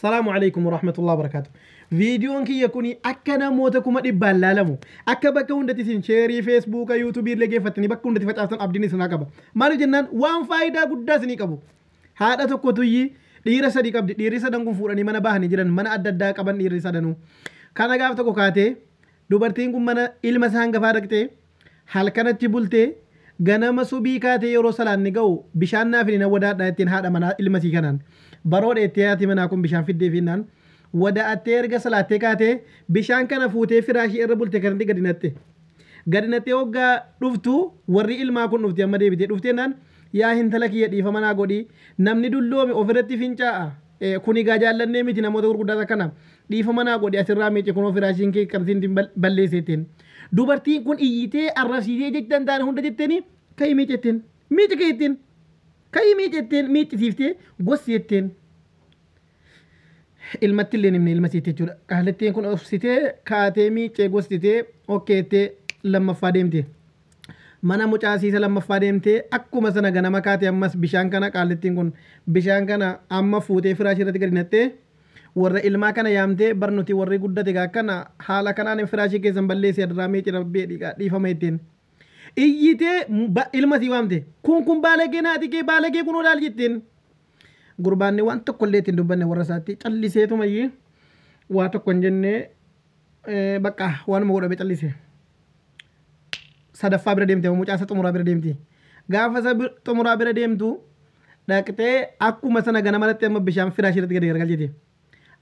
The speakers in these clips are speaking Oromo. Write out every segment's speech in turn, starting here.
السلام عليكم ورحمة الله وبركاته فيديون كي يكوني أكنا موتكم إبال لالمو أكا بكا وندتي سين شيري فيسبوك يوتيوب لغي فتني بكا وندتي فتاستان أبديني سناكبا مالو جنان وان فايدة قد سنيكبو هذا تكوتو يي dhiira sadii qabdi dhiirri sadan kun fuudhanii mana bahanii jiran mana adda addaa qaban dhiirri sadanuu kana gaaf tokko kaatee dubartiin kun mana ilma isaan gafaa dhaqxee halkanatti bultee ganama subii kaatee yeroo salaan ni ga'u bishaan naaf hin wadaadha ittiin haadha manaa ilmasii kanaan baroo dheettee manaa kun bishaan fiddee finnaan wada'attee erga salaattee kaatee bishaan kana fuutee firaashii irra bulte kanatti gadi natte gadi nattee hoggaa dhuftu warri ilmaa kun dhufte amma deebitee dhufteenaan yaa hintala kiyya dhiifa manaa godhi namni dulloome ofirratti fincaa'a kun egaa jaallannee miti namoota gurguddaa akkana dhiifa manaa godhi asirraa miice kun firaashiin kee qabsiin balleesseettiin dubartiin kun iyyitee arrabsiisee jechaan taane hunda jetteeni ka'ii miicetteen miice ka'etteen ka'ii miicetteen miiccisiiftee gossi jetteen ilmatti illee nimne ilma siite jechuudha qaalettiin kun obsitee kaatee miicee gostitee okkeettee lammaffaa deemte mana mucaasiisa lammaffaa deemtee akkuma sana ganama kaatee ammas bishaan kana qaalettiin kun bishaan kana amma fuutee firaashii irratti gadi nattee warra ilmaa kana yaamtee barnuti warri guddate gaa kana haala kanaan firaashii keessan balleessee irraa miici rabbee dhiifama ittiin iyyitee ilma sii waamte kun kun baalagee naati kee baalagee kun odaal jetteen. Gurbaanni waan tokko illee ittiin dubbanne warra isaatti calliseetumayyii waa tokko hin jennee bakka waanuma godhame callise. Sadaffaa bira deemte mucaasa xumuraa bira deemti. Gaafa xumuraa bira deemtu dhaqxee akkuma sana ganamalatti amma bishaan firaashii irratti gadi gargalchite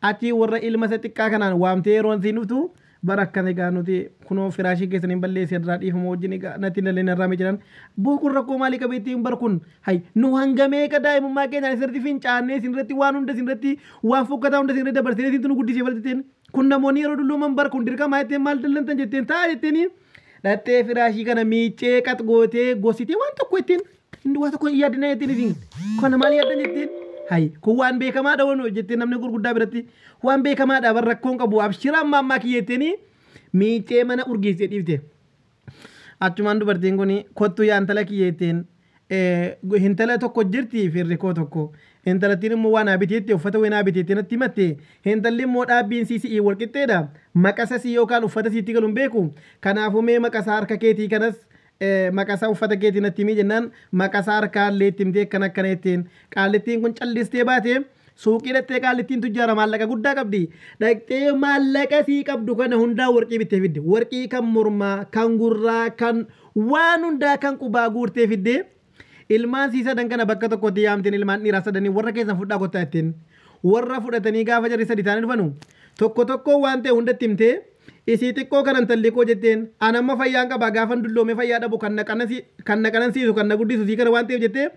achi warra ilma isa xiqqaa kanaan waamtee yeroo siin dhuftu bara akkana egaa nuti kunoo firaashii keessaniin balleessee irraa dhiifama wajjin egaa natti illee narraa jedhan. Bookun rakkoo maalii qabeettiin bar kun? Hay nu hanga meeqa daa'imummaa keenyaan isirratti fincaannee isinirratti waan hunda isinirratti waan fokkataa hunda isinirratti dabarsitee isintu nu guddisee bal'ateen kun namoonni yeroo dullooman bar kun dirqamaa jetteen maal dallantan jetteen taa jetteeni dhattee firaashii kana miicee qaxgootee gositee waan tokko hindi waa tokko yaadina jetteen isin kana maal yaaddan jetteen hay kun waan beekamaadha wano jettee namni gurguddaa biratti. Waan beekamaadha bar rakkoon qabu abshira amma ammaa kiyyettanii miicee mana urgeessee dhiifte. Achumaan dubartiin kun kottu yaa intala kiyyeetteen hintala tokko jirti firri koo tokko? Hintalattiin immoo waan habiteetti uffata wayinaa habiteetti natti himatte hintalli immoo dhaabbiin sii si'ii walqixxeedha maqasa sii yookaan uffata siitti galuun beeku? Kanaafuu mee maqasa harka keetii kanas maqasaa uffata keetii natti himii jennaan maqasaa harkaa illee itti himtee akkana akkana jetteen qaallittiin kun callistee baate suuqii dhattee qaallittiin tujjaara maallaqa guddaa qabdi. Dhaqxee maallaqa sii qabdu kana hundaa warqii bittee fidde. Warqii kan mormaa kan gurraa kan waan hundaa kan qubaa guurtee fidde. Ilmaan sii sadan kana bakka tokkotti yaamteen ilmaan dhiiraa sadanii warra keessan fudhaa kottaa jetteen warra fudhatanii gaafa jarri sadi taanii dhufanu tokko tokko waan ta'e hundatti himtee isii xiqqoo kanan tallikoo jetteen anamma fayyaan qaba gaafan dulloome fayyaa dhabu kan naqanansiisu kan na guddisu sii kana waan ta'eef jettee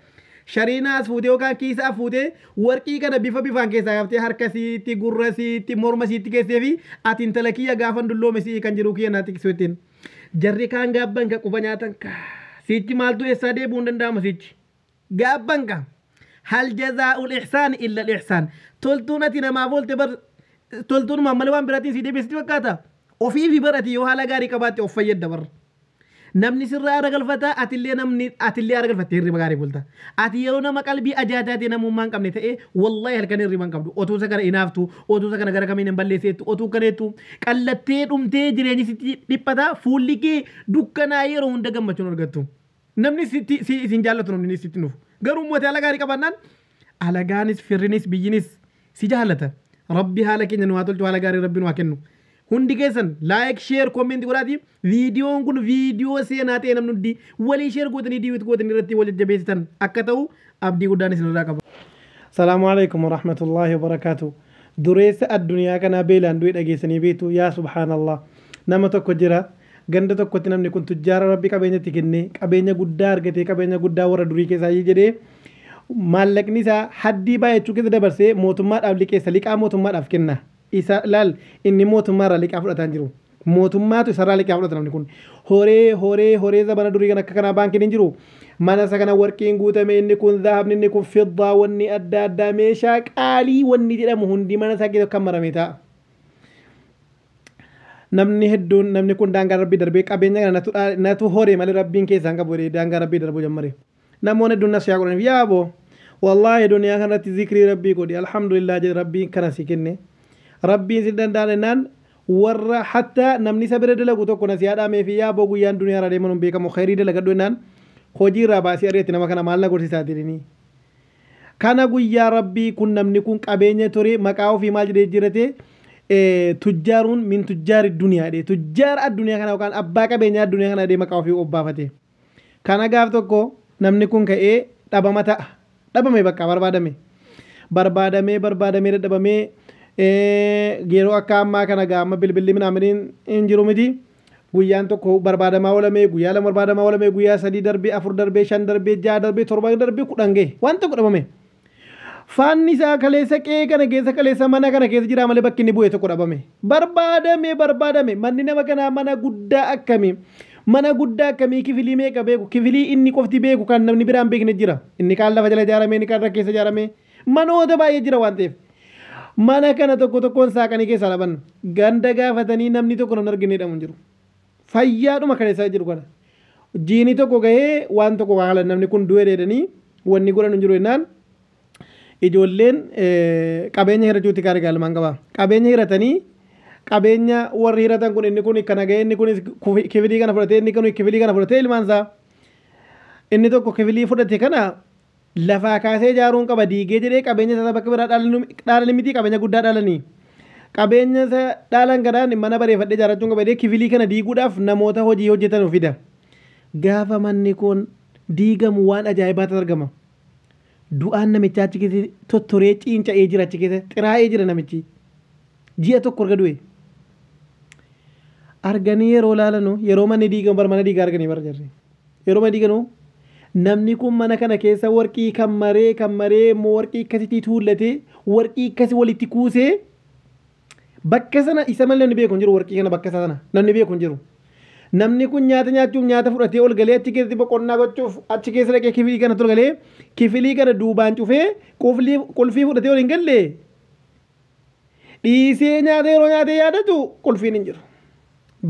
shariinaas fuutee yookaan kiisaa fuutee warqii kana bifa bifaan keessaa gaaftee harka siitti gurra siitti morma siitti keessee fi ati intala kiyya gaafan dulloome sii kan jiru kiyya naa xiqqisuu jetteen jarri kaan gaabban ka quba nyaatan ka siichi maaltu eessaa deebi'uu hin danda'amu siichi gaabban ka hal jazaa'ul ihsaan illa ihsaan toltuun ati namaaf oolte bar toltuun malee waan biraatiin sii deebisitti fakkaata ofii fi barati yoo haala gaarii qabaatte of fayyadda barra. Namni sirraa aara galfata atillee namni atillee aara galfatte hirriba gaarii bulta. Ati yeroo nama qalbii ajaajaatee namummaa hin qabne ta'e wallahi halkan hirriba hin qabdu. Otuu isa kana inaaftu, otuu isa kana gara kamiin hin balleesseettu, otuu kaneettu qallattee dhumtee jireenyi sitti dhiphata fuulli kee dukkanaa yeroo hunda gammachuun argattu. Namni isin jaallatu namni sitti nuuf. Garuu uummatni haala gaarii qabaannaan alagaanis firrinis biyyinis si jaallata. Rabbi haala keenya nu haa tolchu haala gaarii rabbi nu haa kennu. Hundi keessan laayik sheer koomenti godhaati viidiyoon kun viidiyoo seenaa ta'e namni hundi walii sheer gootanii diiwit gootanii irratti wal jajjabeessitan akka ta'u abdii guddaan isin irraa qaba. Salaamu alaikum warahmatullaahi wabarakaatu. Dureessa addunyaa kanaa beelaan du'e dhageessanii beektu yaa subhaanallah nama tokko jira ganda tokkotti namni kun tujjaara rabbi qabeenyatti kenne qabeenya guddaa argatee qabeenya guddaa warra durii keessaa jedhee maallaqni isaa haddii baay'achuu keessa dabarsee mootummaadhaaf liqeessa liqaa mootummaadhaaf kenna. Isa laal inni mootummaa irraa liqaa fudhataa jiru. Mootummaatu isarraa liqaa fudhata namni kun. Horee horee horee zabana durii kan akka kanaa baankiin hin jiru. Mana isa kana warqiin guutame inni kun zahabni inni kun fiddaa wanni adda addaa meeshaa qaalii wanni jedhamu hundi mana isaa keessa kan marame ta'a. Namni hedduun namni kun daangaa rabbii darbee qabeenya kana natu horee malee rabbiin keessaan qabu daangaa rabbii darbuu jammare. Namoonni hedduun nas yaa godhaniif yaa boo wallaahi duniyaa kanatti zikrii rabbii godhi alhamdulillah jedhe rabbiin kana si kenne rabbiin si danda'an ennaan warra hattaa namni isa bira dalagu tokko na siyaa dhaamee fi yaaboo guyyaan duniyaa irra deeman hin beekamu khayrii dalagadhu ennaan hojii irraa baasii ari'etti nama kana maal na godhisaa jedhanii kana guyyaa rabbii kun namni kun qabeenya ture maqaa ofii maal jedhee jirate tujjaaruun min tujjaari duniyaa dhe tujjaara addunyaa kana yookaan abbaa qabeenyaa addunyaa kana dhee maqaa ofii obbaafate. Kana gaaf tokko namni kun ka'ee dhabama ta'a. Dhabame bakka barbaadame. Barbaadamee barbaadamee dadhabamee yeroo akka ammaa kana gaama bilbilli minaaminiin hin jiru miti. Guyyaan tokko barbaadamaa oolamee guyyaa lama barbaadamaa oolamee guyyaa sadii darbee afur darbee shan darbee jaha darbee torba darbee kudhan ga'e. Waan tokko dhabame. Faanni isaa kaleessa qe'ee kana keessa kaleessa mana kana keessa jira malee bakki inni bu'e tokko dhabame. Barbaadame barbaadame. Manni nama kanaa mana guddaa akkamii? Mana guddaa akkamii kifilii meeqa beeku? Kifilii inni qofti beeku kan namni biraan beekne jira? Inni kaan lafa jala ijaarame inni kaan keessa ijaarame manoota baay'ee jira waan ta'eef. Mana kana tokko tokkoon saaqanii keessaa dhaban ganda gaafatanii namni tokko namni argine dhamu jiru. Fayyaadhuma kaleessaa jiru kana. Jiini tokko gahee waan tokko haala namni kun du'e dheedanii wanni godhan hin jiru jennaan ijoolleen qabeenya hirachuutti gaarii gaalmaan qaba. Qabeenya hiratanii qabeenya warri hiratan kun inni kun kana gahee inni kun kifilii kana fudhatee inni kun kifilii kana fudhatee ilmaan isaa inni tokko kifilii fudhate kana lafaa kaasee ijaaruun qaba diigee jedhee qabeenya isaa bakka biraa dhaalanii miti qabeenya guddaa dhaalanii. Qabeenya isaa dhaalan kanaan mana bareeffadhee ijaarrachuun qaba kifilii kana diiguudhaaf namoota hojii hojjetan fida. Gaafa manni kun diigamu waan ajaa'ibaatu argama. du'aan namichaa achi keessa tottoree ciinca'ee jira achi keessa xiraa'ee jira namichi ji'a tokko erga du'e. Arganii yeroo laalanu yeroo manni diigamu bara mana diigaa arganii bara jarri. Yeroo mana diiganu namni kun mana kana keessa warqii kan maree kan maree immoo warqii akkasitti tuullatee warqii akkasi walitti kuusee bakka sana isa malee namni beeku hin jiru warqii kana bakka sana namni beeku hin jiru. namni kun nyaata nyaachuuf nyaata fudhatee ol galee achi keessatti boqonnaa gochuuf achi keessa dhaqee kifilii kana ol galee kifilii kana duubaan cufee qulfii fudhatee ol hin galle dhiisee nyaata yeroo nyaatee yaadatu qulfiin hin jiru.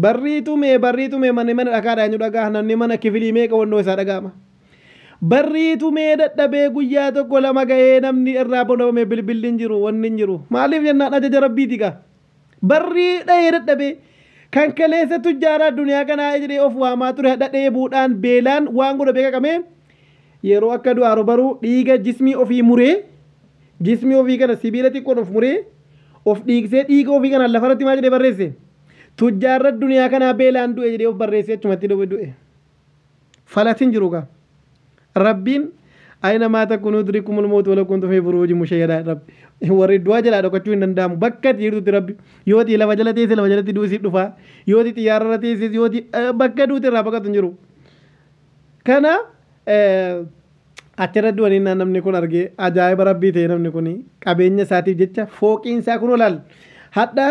Barriitu mee barriitu mee manni mana eenyu dhagaa namni mana kifilii mee qawannoo isaa dhagaama. Barriitu mee dadhabee guyyaa tokko lama gahee namni irraa boonamee bilbilli hin jiru wanni hin jiru maaliif jennaan ajaja rabbiiti gaa. Barrii dhahee dadhabee. kan kaleessa tujjaaraa duniyaa kanaa jedhee of waamaa ture hadhadhee buudhaan beelaan waan godha beeka qabee yeroo akka du'aaru baruu dhiiga jismii ofii muree jismii ofii kana sibiila xiqqoon of muree of dhiigsee dhiiga ofii kana lafarratti maal jedhee barreesse tujjaarra duniyaa kanaa beelaan du'e jedhee of barreessee achumatti du'e falatiin jiru gaa rabbiin aina maa takkuun udrikumul mootu wala kuntu fi buruuji mushayyadaa rabbi warri du'a jalaa dhokachuu hin danda'amu bakka ati jirtutti rabbi yooti lafa jala teesse lafa jalatti duusiif dhufaa yooti xiyyaararra teessis yooti bakka duuti irraa baqatu hin jiru kana achirra du'anii namni kun argee ajaa'iba rabbii ta'e namni kun qabeenya isaatiif jecha fooqiin isaa kun olaal hadha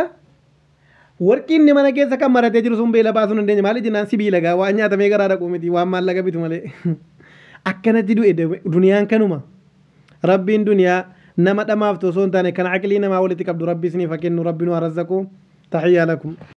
warqiin inni mana keessa kan maratee jiru sun beela baasuu hin dandeenye maali jennaan sibiila gaa waan nyaatamee garaa dhaquu miti waan maallaqa bitu malee akkanatti du'e duniyaan kanuma rabbiin duniyaa nama dhamaaf osoo hin taane kan aqlii namaa walitti qabdu rabbi isiniif kennu rabbi nu haa razzaqu taxiyyaa lakum